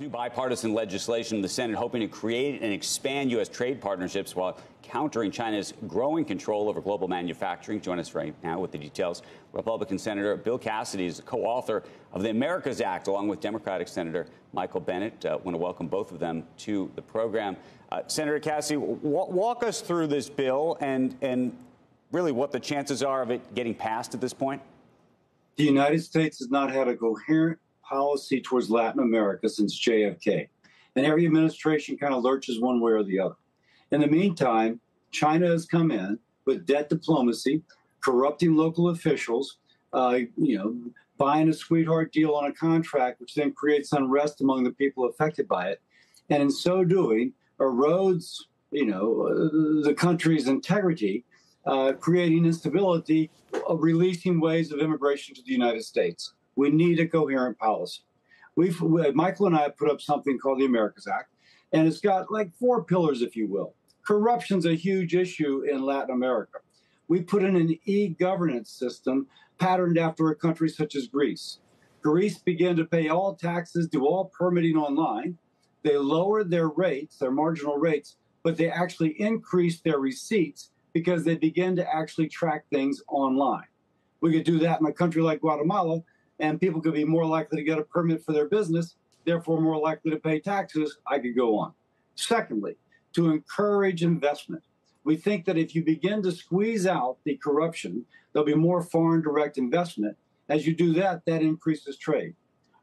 New bipartisan legislation in the Senate hoping to create and expand U.S. trade partnerships while countering China's growing control over global manufacturing. Join us right now with the details. Republican Senator Bill Cassidy is the co author of the Americas Act, along with Democratic Senator Michael Bennet. I uh, want to welcome both of them to the program. Uh, Senator Cassidy, walk us through this bill and, and really what the chances are of it getting passed at this point. The United States has not had a coherent policy towards Latin America since JFK. And every administration kind of lurches one way or the other. In the meantime, China has come in with debt diplomacy, corrupting local officials, uh, you know, buying a sweetheart deal on a contract, which then creates unrest among the people affected by it. And in so doing, erodes, you know, uh, the country's integrity, uh, creating instability, uh, releasing waves of immigration to the United States. We need a coherent policy. We've Michael and I have put up something called the Americas Act, and it's got like four pillars, if you will. Corruption's a huge issue in Latin America. We put in an e-governance system patterned after a country such as Greece. Greece began to pay all taxes, do all permitting online. They lowered their rates, their marginal rates, but they actually increased their receipts because they began to actually track things online. We could do that in a country like Guatemala, and people could be more likely to get a permit for their business, therefore more likely to pay taxes. I could go on. Secondly, to encourage investment. We think that if you begin to squeeze out the corruption, there'll be more foreign direct investment. As you do that, that increases trade.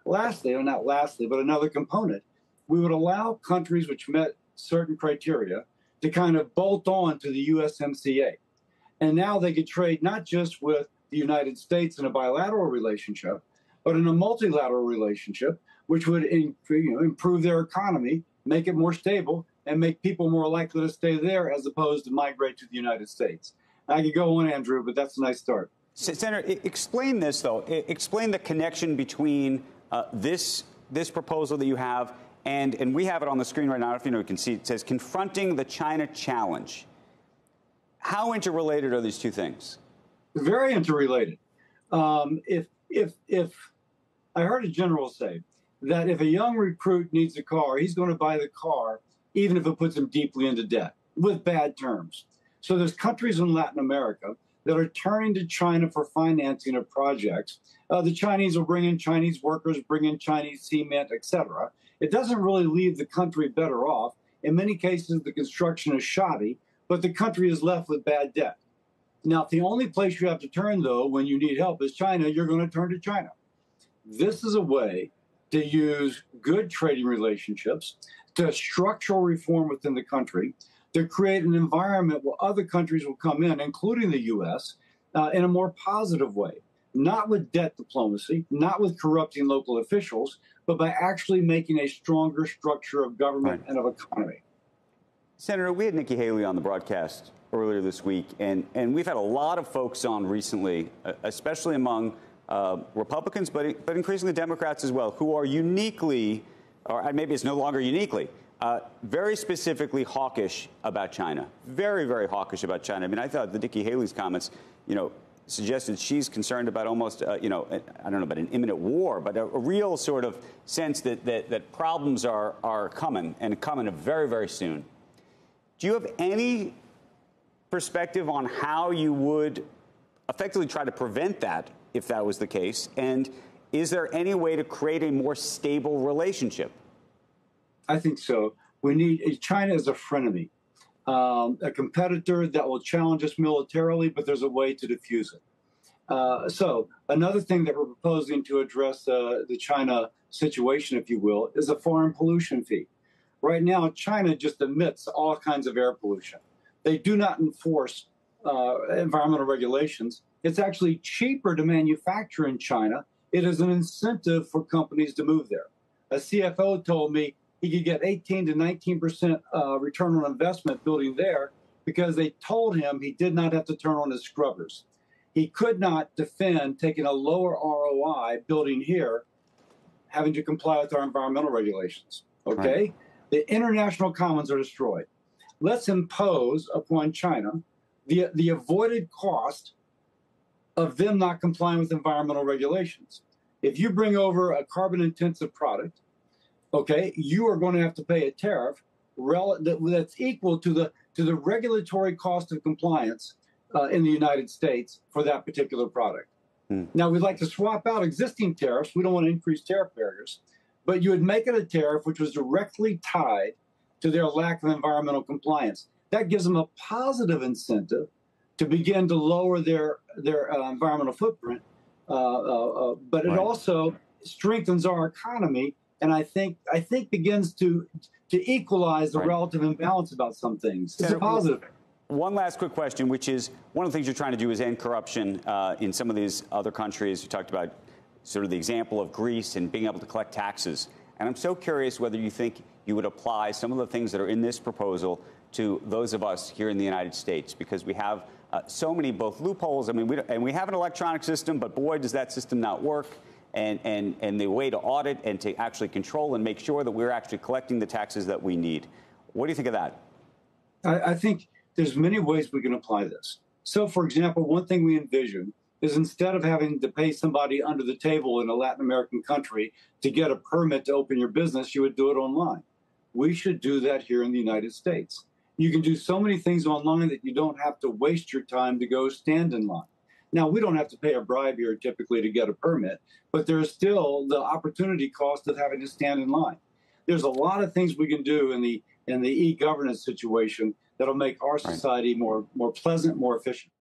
Lastly, or not lastly, but another component, we would allow countries which met certain criteria to kind of bolt on to the USMCA. And now they could trade not just with the United States in a bilateral relationship, but in a multilateral relationship, which would you know, improve their economy, make it more stable, and make people more likely to stay there as opposed to migrate to the United States. I could go on, Andrew, but that's a nice start. Senator, explain this though. Explain the connection between uh, this this proposal that you have and and we have it on the screen right now. If you know, you can see it says confronting the China challenge. How interrelated are these two things? Very interrelated. Um, if if if I heard a general say that if a young recruit needs a car, he's going to buy the car even if it puts him deeply into debt with bad terms. So there's countries in Latin America that are turning to China for financing of projects. Uh, the Chinese will bring in Chinese workers, bring in Chinese cement, etc. It doesn't really leave the country better off. In many cases, the construction is shoddy, but the country is left with bad debt. Now, the only place you have to turn, though, when you need help is China, you're going to turn to China. This is a way to use good trading relationships, to structural reform within the country, to create an environment where other countries will come in, including the U.S., uh, in a more positive way, not with debt diplomacy, not with corrupting local officials, but by actually making a stronger structure of government right. and of economy. Senator, we had Nikki Haley on the broadcast earlier this week, and, and we've had a lot of folks on recently, uh, especially among uh, Republicans, but, but increasingly Democrats as well, who are uniquely, or maybe it's no longer uniquely, uh, very specifically hawkish about China. Very, very hawkish about China. I mean, I thought the Nikki Haley's comments, you know, suggested she's concerned about almost, uh, you know, I don't know about an imminent war, but a, a, real sort of sense that, that, that problems are, are coming and coming very, very soon. Do you have any perspective on how you would effectively try to prevent that if that was the case? And is there any way to create a more stable relationship? I think so. We need China is a frenemy, um, a competitor that will challenge us militarily, but there's a way to diffuse it. Uh, so another thing that we're proposing to address uh, the China situation, if you will, is a foreign pollution fee. Right now, China just emits all kinds of air pollution. They do not enforce uh, environmental regulations. It's actually cheaper to manufacture in China. It is an incentive for companies to move there. A CFO told me he could get 18 to 19 percent uh, return on investment building there because they told him he did not have to turn on his scrubbers. He could not defend taking a lower ROI building here, having to comply with our environmental regulations. Okay, right. the international commons are destroyed let's impose upon China the, the avoided cost of them not complying with environmental regulations. If you bring over a carbon intensive product, okay, you are going to have to pay a tariff that's equal to the to the regulatory cost of compliance uh, in the United States for that particular product. Hmm. Now, we'd like to swap out existing tariffs. We don't want to increase tariff barriers, but you would make it a tariff which was directly tied to their lack of environmental compliance. That gives them a positive incentive to begin to lower their their uh, environmental footprint, uh, uh, uh but it right. also strengthens our economy, and I think I think begins to to equalize the right. relative imbalance about some things. It's a positive. One last quick question, which is one of the things you're trying to do is end corruption uh, in some of these other countries. You talked about sort of the example of Greece and being able to collect taxes. And I'm so curious whether you think you would apply some of the things that are in this proposal to those of us here in the United States, because we have uh, so many both loopholes. I mean, we and we have an electronic system, but boy, does that system not work. And, and, and the way to audit and to actually control and make sure that we're actually collecting the taxes that we need. What do you think of that? I, I think there's many ways we can apply this. So, for example, one thing we envision is instead of having to pay somebody under the table in a Latin American country to get a permit to open your business, you would do it online. We should do that here in the United States. You can do so many things online that you don't have to waste your time to go stand in line. Now, we don't have to pay a bribe here typically to get a permit, but there's still the opportunity cost of having to stand in line. There's a lot of things we can do in the in the e-governance situation that'll make our society more more pleasant, more efficient.